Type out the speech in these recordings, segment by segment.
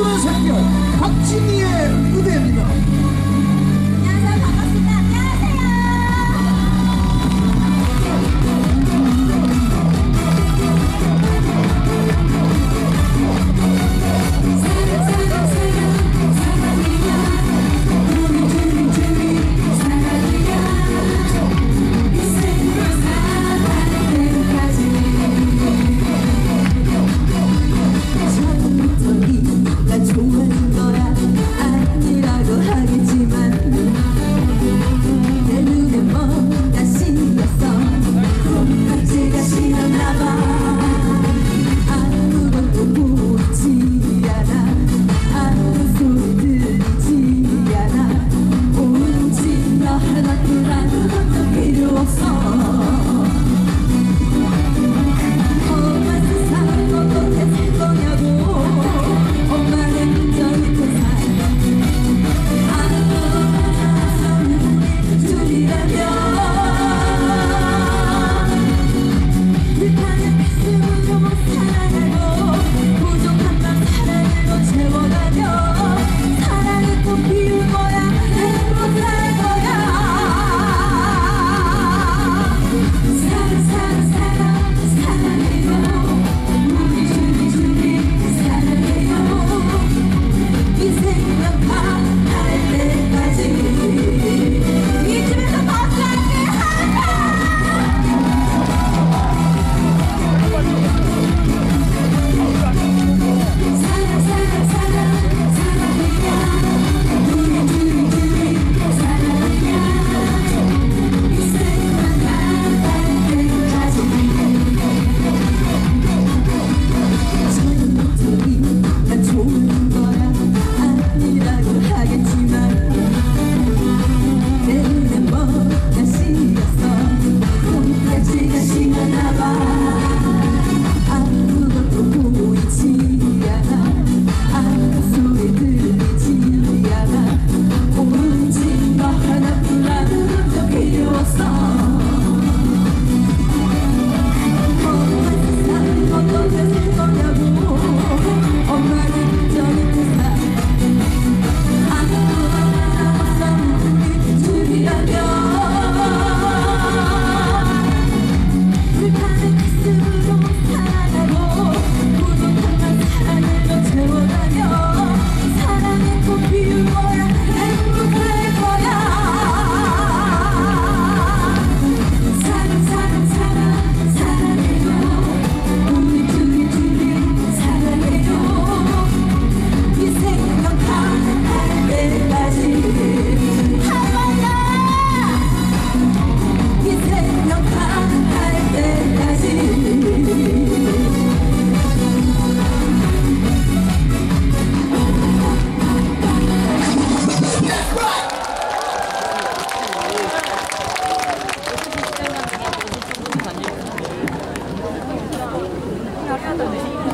거꾸로 생겨 박진희의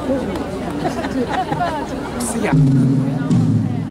是呀